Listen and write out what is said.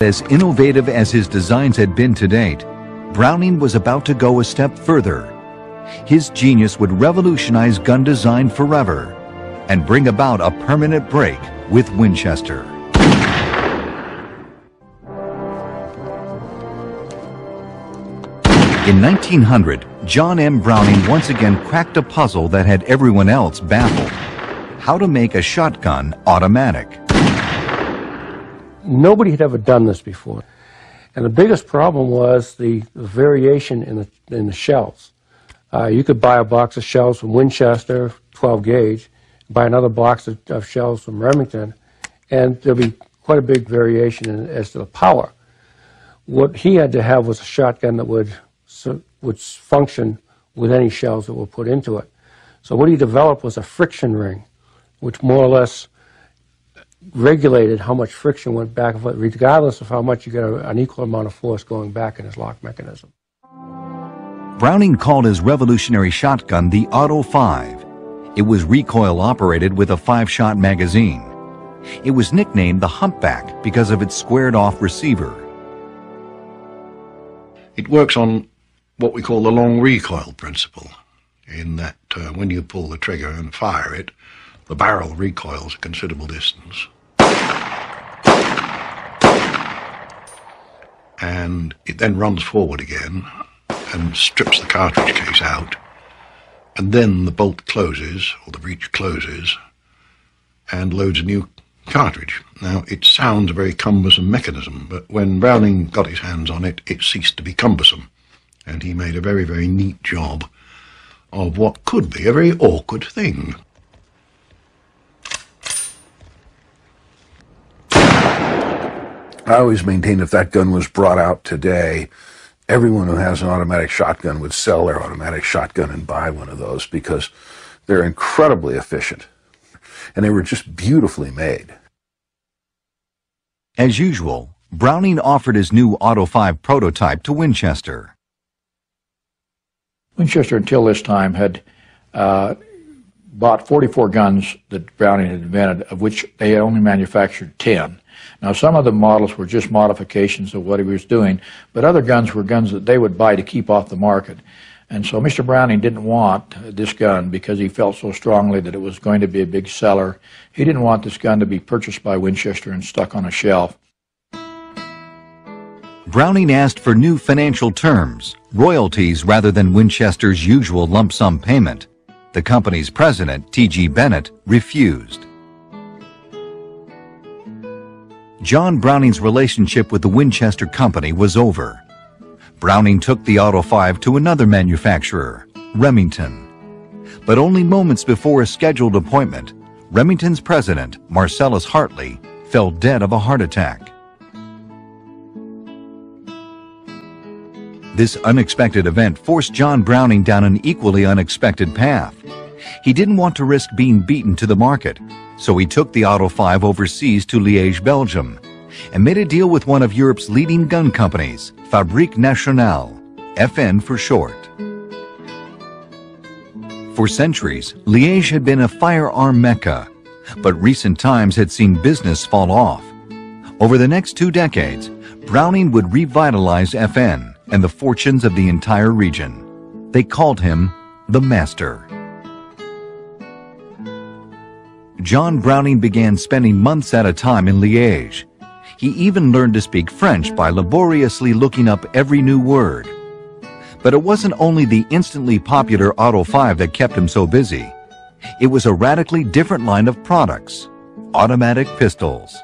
As innovative as his designs had been to date, Browning was about to go a step further. His genius would revolutionize gun design forever and bring about a permanent break with Winchester. In 1900, John M. Browning once again cracked a puzzle that had everyone else baffled. How to make a shotgun automatic. Nobody had ever done this before. And the biggest problem was the, variation in the, in the shells. Uh, you could buy a box of shells from Winchester, 12 gauge, buy another box of, of shells from Remington, and there'd be quite a big variation in, as to the power. What he had to have was a shotgun that would would function with any shells that were put into it. So what he developed was a friction ring, which more or less regulated how much friction went back and forth, regardless of how much you get an equal amount of force going back in his lock mechanism. Browning called his revolutionary shotgun the Auto 5. It was recoil operated with a five-shot magazine. It was nicknamed the Humpback because of its squared-off receiver. It works on what we call the long recoil principle, in that uh, when you pull the trigger and fire it, the barrel recoils a considerable distance. And it then runs forward again and strips the cartridge case out. And then the bolt closes, or the breech closes, and loads a new cartridge. Now, it sounds a very cumbersome mechanism, but when Browning got his hands on it, it ceased to be cumbersome. And he made a very, very neat job of what could be a very awkward thing. I always maintain if that gun was brought out today, everyone who has an automatic shotgun would sell their automatic shotgun and buy one of those because they're incredibly efficient. And they were just beautifully made. As usual, Browning offered his new Auto 5 prototype to Winchester. Winchester, until this time, had uh, bought 44 guns that Browning had invented, of which they had only manufactured 10. Now, some of the models were just modifications of what he was doing, but other guns were guns that they would buy to keep off the market. And so Mr. Browning didn't want this gun because he felt so strongly that it was going to be a big seller. He didn't want this gun to be purchased by Winchester and stuck on a shelf. Browning asked for new financial terms, royalties rather than Winchester's usual lump sum payment. The company's president, T.G. Bennett, refused. John Browning's relationship with the Winchester Company was over. Browning took the Auto 5 to another manufacturer, Remington. But only moments before a scheduled appointment, Remington's president, Marcellus Hartley, fell dead of a heart attack. This unexpected event forced John Browning down an equally unexpected path. He didn't want to risk being beaten to the market, so he took the Auto 5 overseas to Liège, Belgium, and made a deal with one of Europe's leading gun companies, Fabrique Nationale, FN for short. For centuries, Liège had been a firearm mecca, but recent times had seen business fall off. Over the next two decades, Browning would revitalize FN and the fortunes of the entire region. They called him the Master. John Browning began spending months at a time in Liège. He even learned to speak French by laboriously looking up every new word. But it wasn't only the instantly popular Auto 5 that kept him so busy. It was a radically different line of products, automatic pistols.